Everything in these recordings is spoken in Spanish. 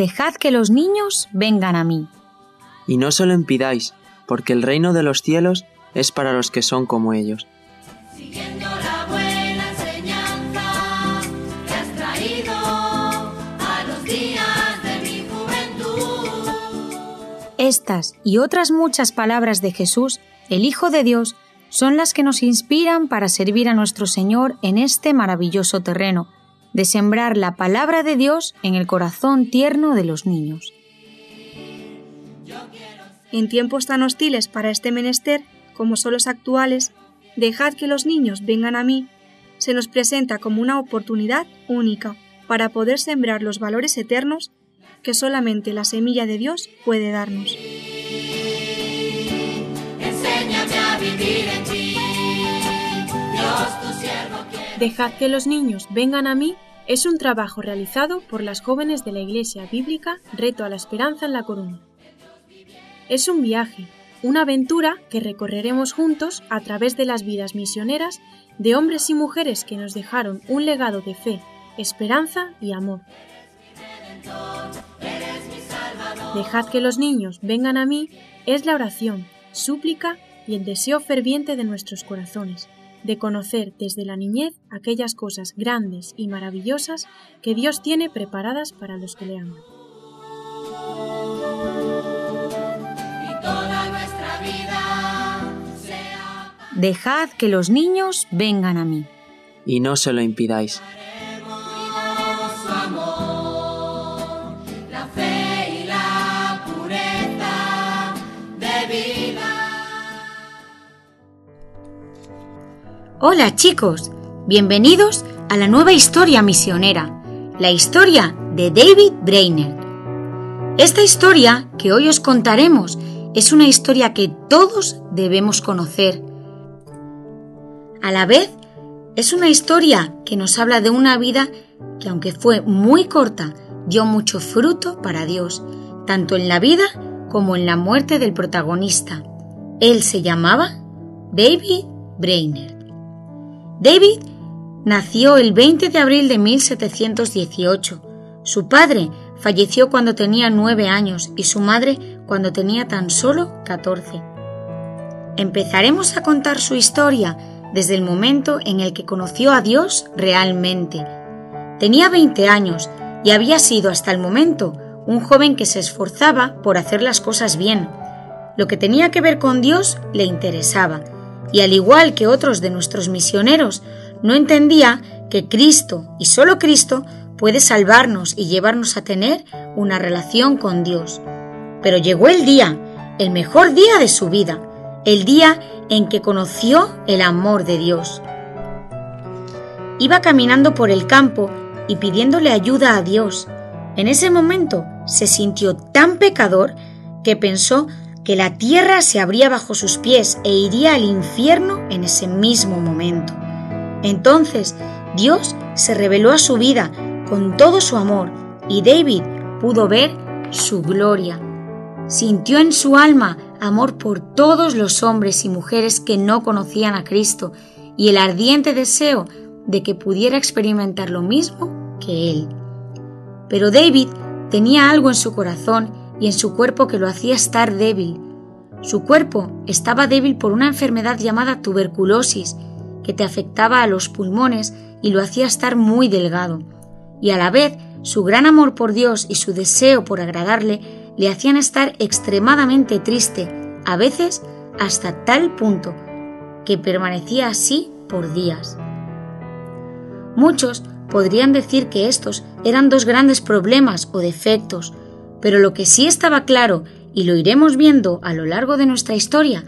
Dejad que los niños vengan a mí. Y no se lo impidáis, porque el reino de los cielos es para los que son como ellos. Siguiendo la buena enseñanza que has traído a los días de mi juventud. Estas y otras muchas palabras de Jesús, el Hijo de Dios, son las que nos inspiran para servir a nuestro Señor en este maravilloso terreno, de sembrar la palabra de Dios en el corazón tierno de los niños. En tiempos tan hostiles para este menester como son los actuales, dejad que los niños vengan a mí, se nos presenta como una oportunidad única para poder sembrar los valores eternos que solamente la semilla de Dios puede darnos. Enséñame a vivir en ti. Dios. Dejad que los niños vengan a mí es un trabajo realizado por las jóvenes de la Iglesia Bíblica Reto a la Esperanza en La Coruña. Es un viaje, una aventura que recorreremos juntos a través de las vidas misioneras de hombres y mujeres que nos dejaron un legado de fe, esperanza y amor. Dejad que los niños vengan a mí es la oración, súplica y el deseo ferviente de nuestros corazones, de conocer desde la niñez aquellas cosas grandes y maravillosas que Dios tiene preparadas para los que le aman. Dejad que los niños vengan a mí. Y no se lo impidáis. Hola chicos, bienvenidos a la nueva historia misionera, la historia de David Brainerd. Esta historia que hoy os contaremos es una historia que todos debemos conocer. A la vez, es una historia que nos habla de una vida que aunque fue muy corta, dio mucho fruto para Dios, tanto en la vida como en la muerte del protagonista. Él se llamaba David Brainerd. David nació el 20 de abril de 1718. Su padre falleció cuando tenía nueve años y su madre cuando tenía tan solo 14. Empezaremos a contar su historia desde el momento en el que conoció a Dios realmente. Tenía 20 años y había sido hasta el momento un joven que se esforzaba por hacer las cosas bien. Lo que tenía que ver con Dios le interesaba, y al igual que otros de nuestros misioneros, no entendía que Cristo y solo Cristo puede salvarnos y llevarnos a tener una relación con Dios. Pero llegó el día, el mejor día de su vida, el día en que conoció el amor de Dios. Iba caminando por el campo y pidiéndole ayuda a Dios. En ese momento se sintió tan pecador que pensó que la tierra se abría bajo sus pies e iría al infierno en ese mismo momento. Entonces Dios se reveló a su vida con todo su amor y David pudo ver su gloria. Sintió en su alma amor por todos los hombres y mujeres que no conocían a Cristo y el ardiente deseo de que pudiera experimentar lo mismo que él. Pero David tenía algo en su corazón y en su cuerpo que lo hacía estar débil. Su cuerpo estaba débil por una enfermedad llamada tuberculosis, que te afectaba a los pulmones y lo hacía estar muy delgado. Y a la vez, su gran amor por Dios y su deseo por agradarle le hacían estar extremadamente triste, a veces hasta tal punto que permanecía así por días. Muchos podrían decir que estos eran dos grandes problemas o defectos, pero lo que sí estaba claro, y lo iremos viendo a lo largo de nuestra historia,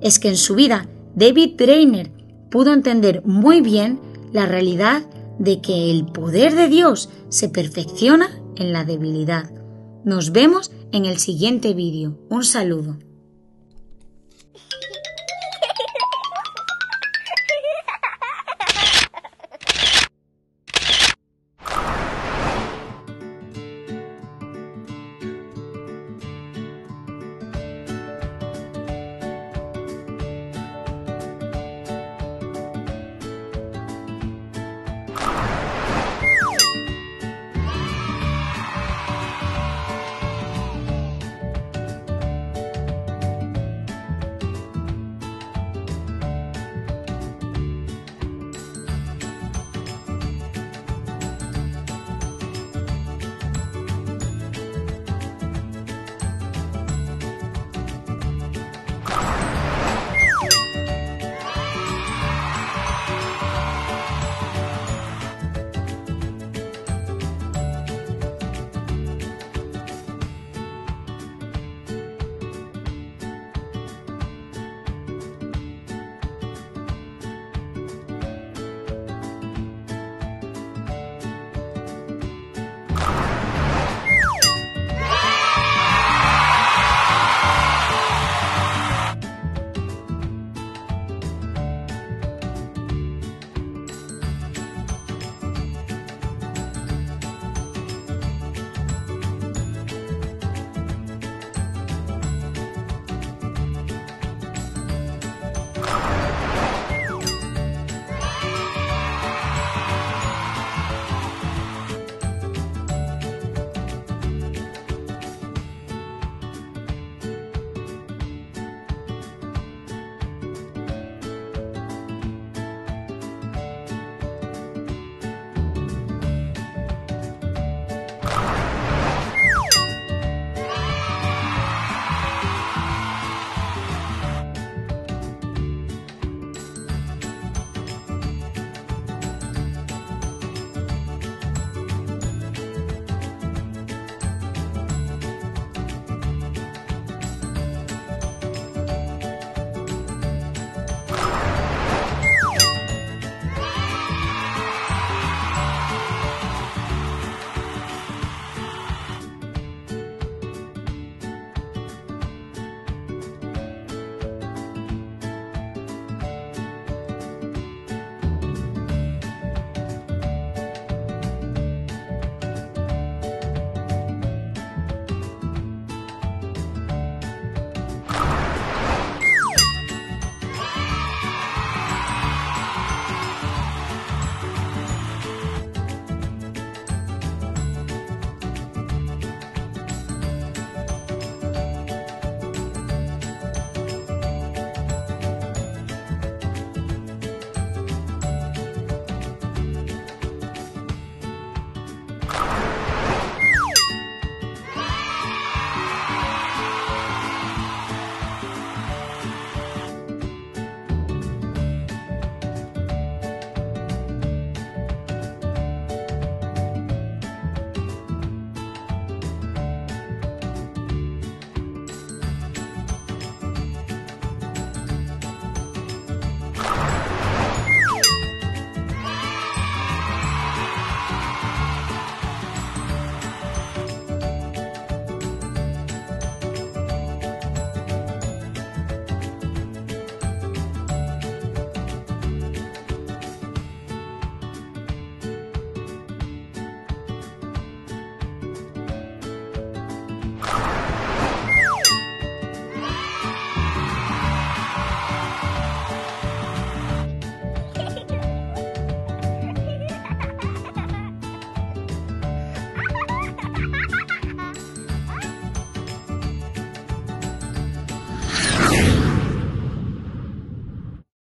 es que en su vida David Brainerd pudo entender muy bien la realidad de que el poder de Dios se perfecciona en la debilidad. Nos vemos en el siguiente vídeo. Un saludo.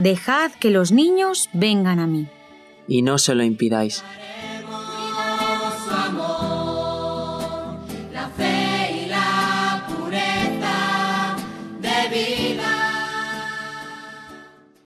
Dejad que los niños vengan a mí. y no se lo impidáis.